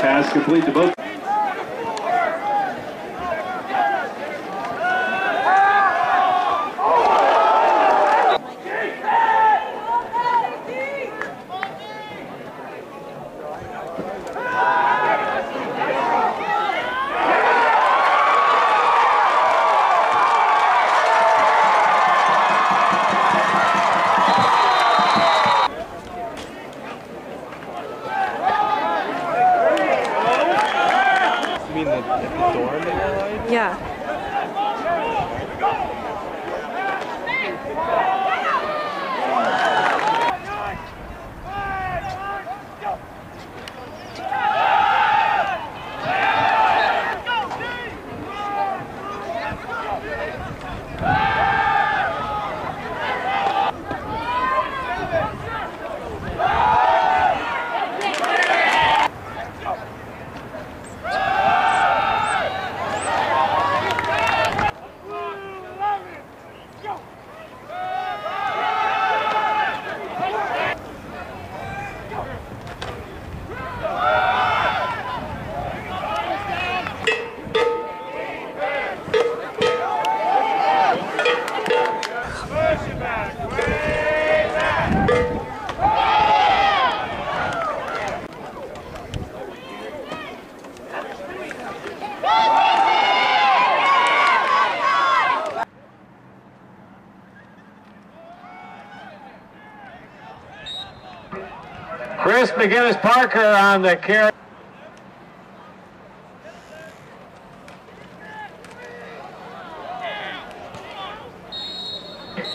Pass complete to both. Mean the, the dorm that you're? Yeah. Chris McGinnis Parker on the carry.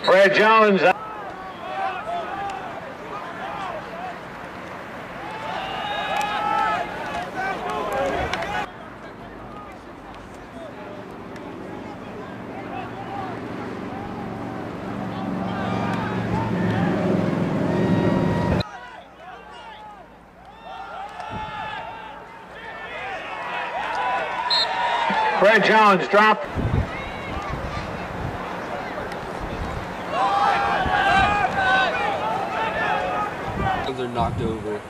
Fred Jones. Fred Jones drop. They're knocked over.